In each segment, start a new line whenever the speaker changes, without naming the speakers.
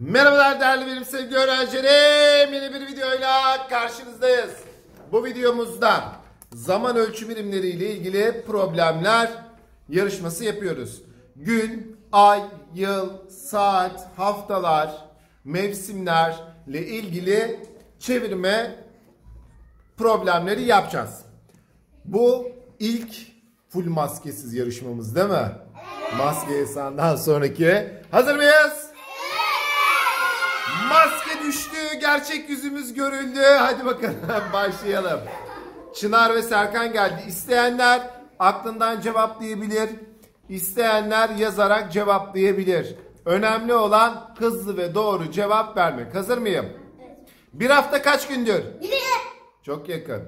Merhabalar değerli benim sevgili öğrencilerim. Yeni bir videoyla karşınızdayız. Bu videomuzda zaman ölçü birimleri ile ilgili problemler yarışması yapıyoruz. Gün, ay, yıl, saat, haftalar, mevsimlerle ilgili çevirme problemleri yapacağız. Bu ilk full maskesiz yarışmamız değil mi? Maske yasağından sonraki. Hazır mıyız? Düştü, gerçek yüzümüz görüldü. Hadi bakalım başlayalım. Çınar ve Serkan geldi. İsteyenler aklından cevaplayabilir. İsteyenler yazarak cevaplayabilir. Önemli olan hızlı ve doğru cevap vermek. Hazır mıyım? Bir hafta kaç gündür?
Biri.
Çok yakın.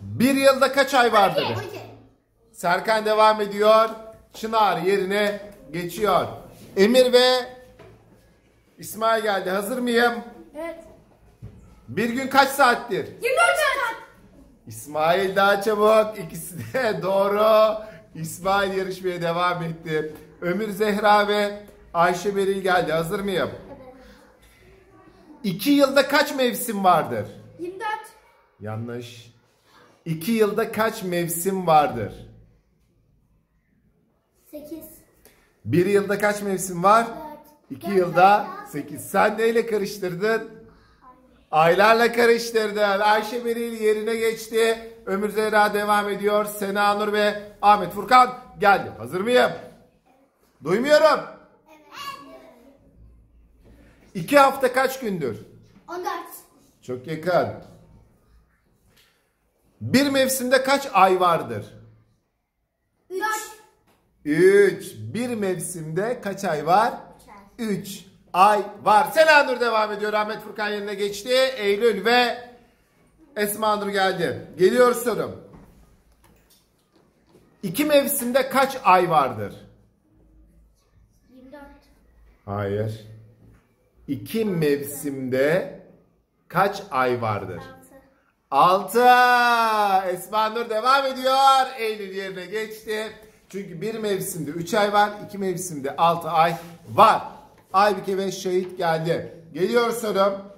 Bir yılda kaç ay vardır?
On iki.
Serkan devam ediyor. Çınar yerine geçiyor. Emir ve İsmail geldi. Hazır mıyım?
Evet.
Bir gün kaç saattir?
24 saat.
İsmail daha çabuk. İkisi de doğru. İsmail yarışmaya devam etti. Ömür Zehra ve Ayşe Beril geldi. Hazır mıyım? İki yılda kaç mevsim vardır?
24.
Yanlış. İki yılda kaç mevsim vardır?
8.
Bir yılda kaç mevsim var? İki yılda sekiz. Sen neyle karıştırdın? Aylarla karıştırdın. Ayşe Beril yerine geçti. Ömür Zehra devam ediyor. Sena Nur ve Ahmet Furkan geldi. Hazır mıyım? Duymuyorum. İki hafta kaç gündür?
14.
Çok yakın. Bir mevsimde kaç ay vardır?
3.
3. Bir mevsimde kaç ay var? 3 ay var. Sena Nur devam ediyor. Ahmet Furkan yerine geçti. Eylül ve Esma Nur geldi. Geliyor sorum. İki mevsimde kaç ay vardır?
24.
Hayır. İki mevsimde kaç ay vardır?
6.
6. Esma Nur devam ediyor. Eylül yerine geçti. Çünkü bir mevsimde 3 ay var. iki mevsimde 6 ay var. Aybike ve Şehit geldi. Geliyor sorum.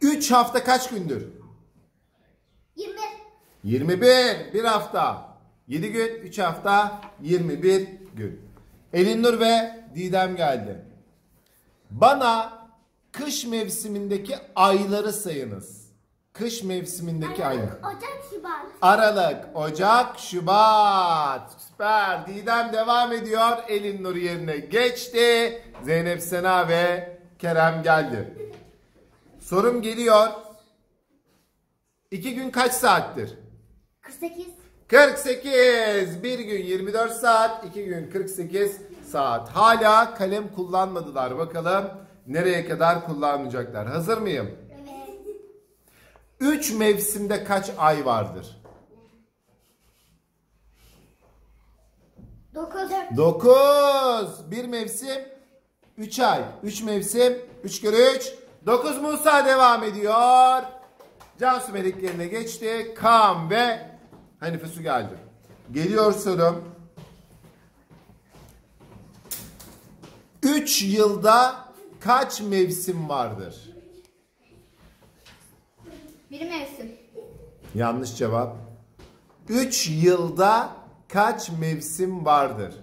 3 hafta kaç gündür?
20.
21. Bir hafta. 7 gün, 3 hafta, 21 gün. Elinur ve Didem geldi. Bana kış mevsimindeki ayları sayınız. Kış mevsimindeki aylar.
Ocak, Şubat.
Aralık, Ocak, Şubat. Süper. Didem devam ediyor. Elinur yerine geçti. Zeynep Sena ve Kerem geldi. Sorum geliyor. İki gün kaç saattir?
48.
48. Bir gün 24 saat, iki gün 48 saat. Hala kalem kullanmadılar. Bakalım nereye kadar kullanmayacaklar. Hazır mıyım?
Evet.
3 mevsimde kaç ay vardır?
9.
9. Bir mevsim 3 ay. 3 mevsim 3 kere 3. 9 Musa devam ediyor. Cansu meleklerine geçti. Kaan ve Hanife Su geldi. Geliyor sorum. 3 yılda kaç mevsim vardır?
Bir mevsim.
Yanlış cevap. 3 yılda kaç mevsim vardır?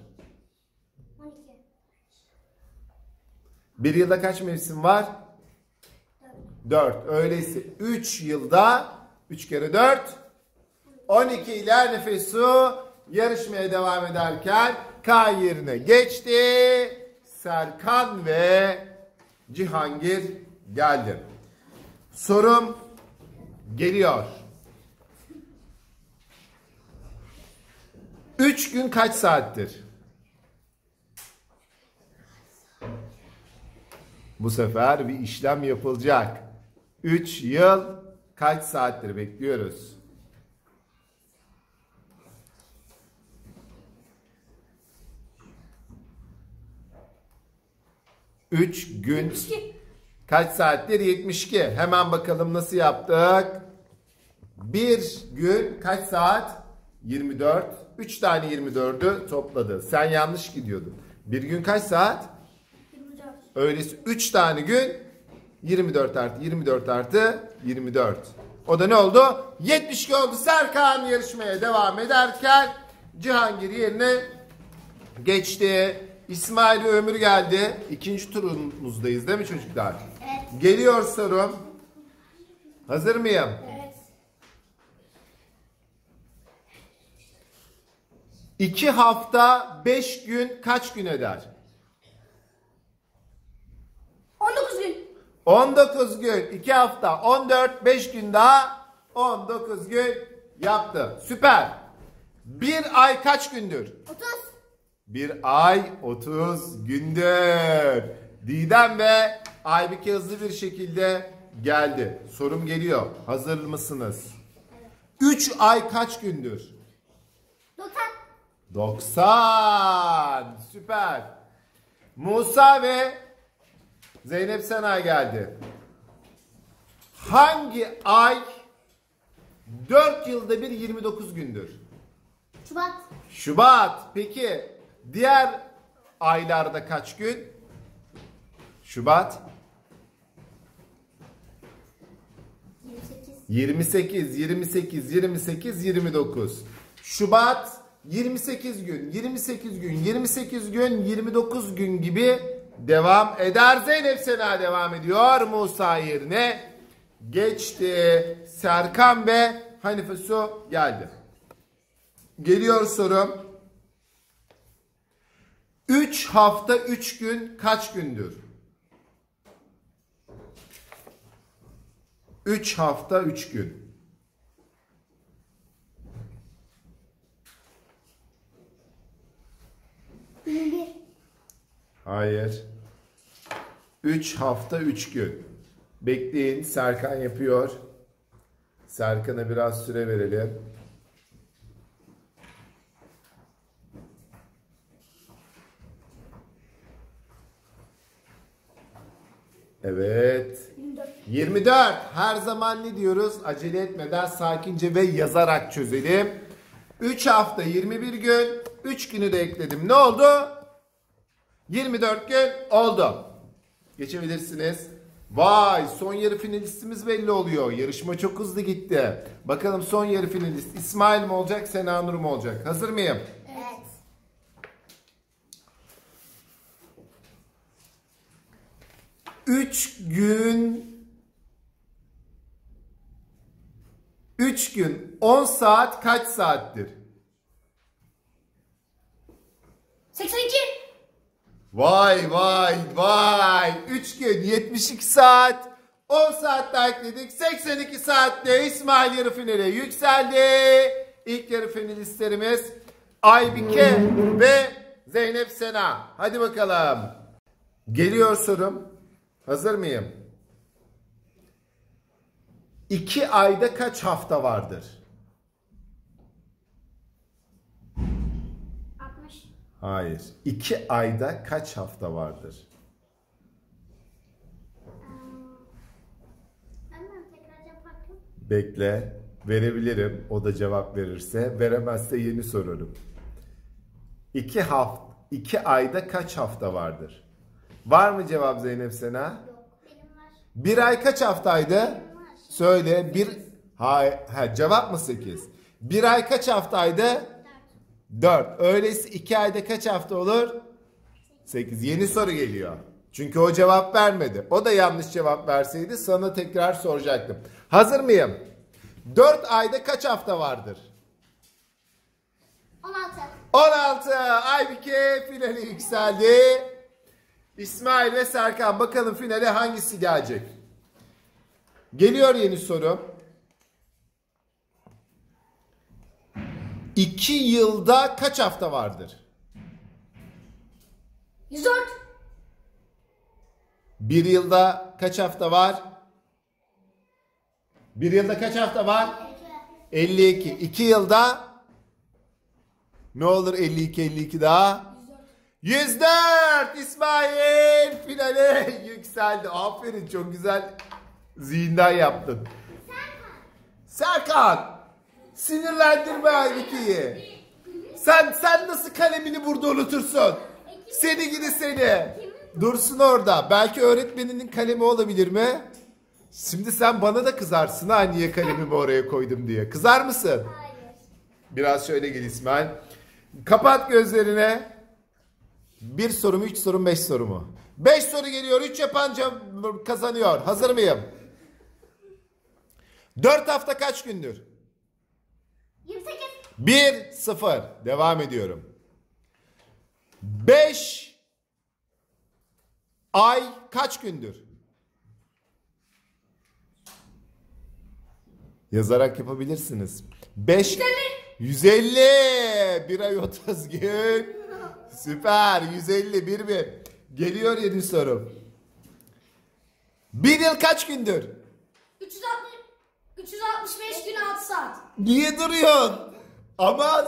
12.
Bir yılda kaç mevsim var? 4. Öyleyse 3 yılda 3 kere 4 12 ile nefesu yarışmaya devam ederken K yerine geçti. Serkan ve Cihangir geldi. Sorum geliyor. 3 gün kaç saattir? Bu sefer bir işlem yapılacak. 3 yıl kaç saattir bekliyoruz? Üç gün
72.
kaç saattir? 72. Hemen bakalım nasıl yaptık. Bir gün kaç saat? 24 3 tane 24'ü topladı. Sen yanlış gidiyordun. Bir gün kaç saat?
24.
Öyleyse 3 tane gün 24 artı 24 artı 24. O da ne oldu? 72 oldu. Serkan yarışmaya devam ederken Cihangir yerine geçti. İsmail ve Ömür geldi. İkinci turumuzdayız değil mi çocuklar?
Evet.
Geliyor sorum. Hazır mıyım?
Evet.
İki hafta 5 gün kaç gün eder?
19 gün.
19 gün, 2 hafta, 14, 5 gün daha 19 gün yaptı. Süper. Bir ay kaç gündür?
30.
Bir ay 30 gündür. Didem ve Aybike hızlı bir şekilde geldi. Sorum geliyor. Hazır mısınız? 3 ay kaç gündür?
90.
90. Süper. Musa ve Zeynep Sena geldi. Hangi ay 4 yılda bir 29 gündür?
Şubat.
Şubat. Peki diğer aylarda kaç gün? Şubat
28.
28, 28, 28, 29. Şubat 28 gün, 28 gün, 28 gün, 29 gün gibi devam eder. Zeynep Sena devam ediyor. Musa yerine geçti. Serkan ve Hanife Su geldi. Geliyor sorum. 3 hafta 3 gün kaç gündür? 3 hafta 3 gün. Hayır. 3 hafta 3 gün. Bekleyin Serkan yapıyor. Serkan'a biraz süre verelim. Evet.
24.
24. Her zaman ne diyoruz? Acele etmeden sakince ve yazarak çözelim. 3 hafta 21 gün. 3 günü de ekledim. Ne oldu? 24 gün oldu. Geçebilirsiniz. Vay son yarı finalistimiz belli oluyor. Yarışma çok hızlı gitti. Bakalım son yarı finalist İsmail mi olacak Sena Nur mu olacak? Hazır mıyım?
Evet.
Üç gün Üç gün 10 saat kaç saattir?
82.
Vay vay vay. 3 gün 72 saat. 10 saat daha ekledik. 82 saatte İsmail yarı finale yükseldi. İlk yarı finalistlerimiz Aybike ve Zeynep Sena. Hadi bakalım. Geliyor sorum. Hazır mıyım? 2 ayda kaç hafta vardır?
60.
Hayır. 2 ayda kaç hafta vardır?
Yaparım.
Bekle. Verebilirim. O da cevap verirse. Veremezse yeni sorarım. İki hafta, iki ayda kaç hafta vardır? Var mı cevap Zeynep Sena?
Yok. Benim var.
Bir ay kaç haftaydı? Söyle. Bir, ha, ha, cevap mı 8? Bir ay kaç haftaydı? 4. Öyleyse iki ayda kaç hafta olur? 8. Yeni soru geliyor. Çünkü o cevap vermedi. O da yanlış cevap verseydi sana tekrar soracaktım. Hazır mıyım? 4 ayda kaç hafta vardır?
16.
16. Aybike finale yükseldi. İsmail ve Serkan bakalım finale hangisi gelecek? Geliyor yeni soru. 2 yılda kaç hafta vardır?
104.
Bir yılda kaç hafta var? Bir yılda kaç hafta var? 52. İki yılda ne olur 52 52 daha? 104 İsmail finale yükseldi. Aferin çok güzel zihinden yaptın. Serkan sinirlendirme Aybike'yi. Sen sen nasıl kalemini burada unutursun? Seni gidi seni. Dursun orada. Belki öğretmeninin kalemi olabilir mi? Şimdi sen bana da kızarsın ha niye kalemimi oraya koydum diye. Kızar mısın?
Hayır.
Biraz şöyle gel İsmail. Kapat gözlerine. Bir soru mu, üç soru mu, beş soru mu? Beş soru geliyor. Üç yapan kazanıyor. Hazır mıyım? Dört hafta kaç gündür?
28.
Bir, sıfır. Devam ediyorum. Beş ay kaç gündür? Yazarak yapabilirsiniz. 5 150 bir ay 30 gün. Süper 150 bir bir. Geliyor yeni sorum. Bir yıl kaç gündür?
360 365 gün 6 saat.
Niye duruyorsun? Ama
Onunla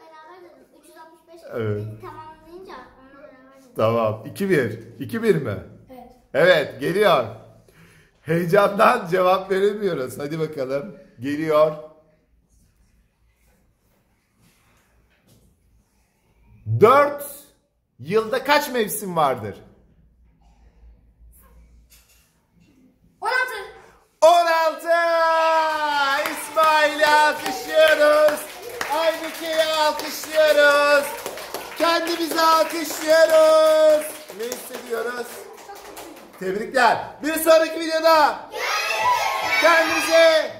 beraber dedim. 365
Evet.
Beni tamamlayınca onunla beraber dedim.
tamam 2-1. 2-1 mi?
Evet.
Evet geliyor. Heyecandan cevap veremiyoruz. Hadi bakalım. Geliyor. Dört yılda kaç mevsim vardır?
16.
16! İsmail'i alkışlıyoruz. Aybüke'yi alkışlıyoruz. Kendimizi alkışlıyoruz. Ne hissediyoruz? Tebrikler. Bir sonraki videoda kendinize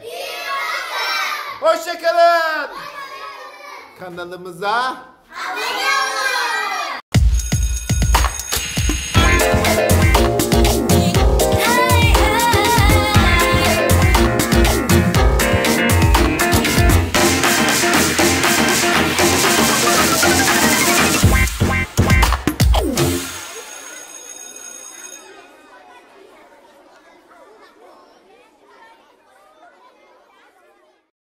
Hoşçakalın. Kanalımıza
Abone